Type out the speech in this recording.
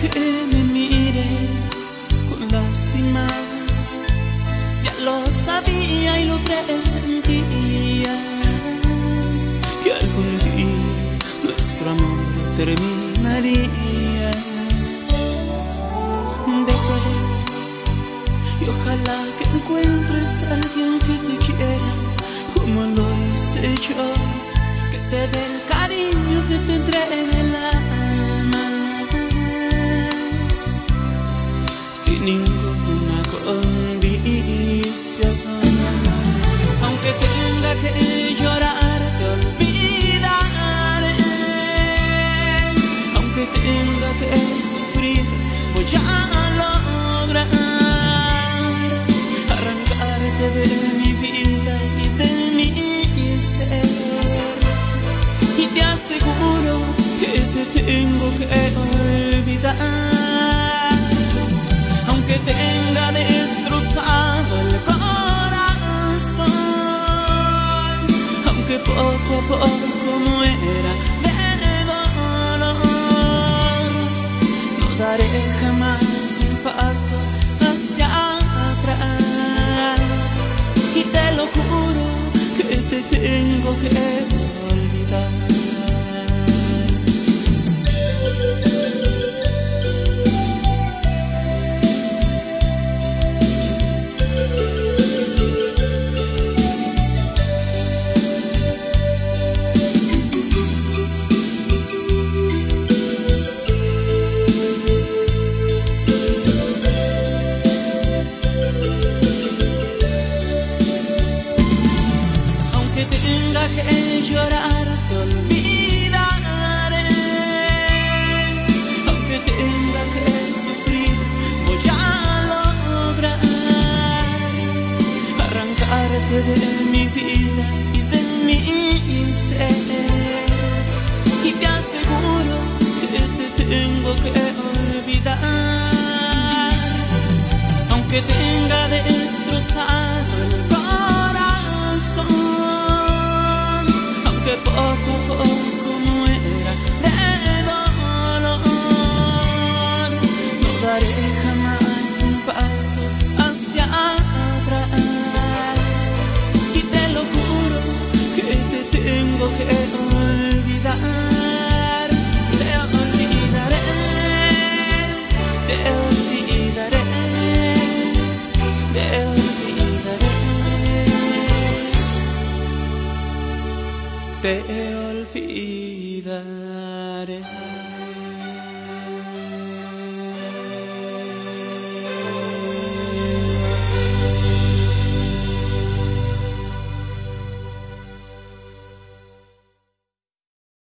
que me mires con lástima. Ya lo sabía y lo presentía que algún día nuestro amor terminaría. De y ojalá que encuentres a alguien que te quiera como lo hice yo, que te dé el cariño que te entregue la Y te aseguro que te tengo que olvidar. Aunque tenga destrozado el corazón, aunque poco a poco muera de dolor, no daré jamás un paso hacia atrás. Y te lo juro de mi vida y de mi ser. Y te aseguro que te tengo que olvidar. Aunque tenga destrozado el corazón, aunque poco a poco muera de dolor, no daré jamás te olvidaré.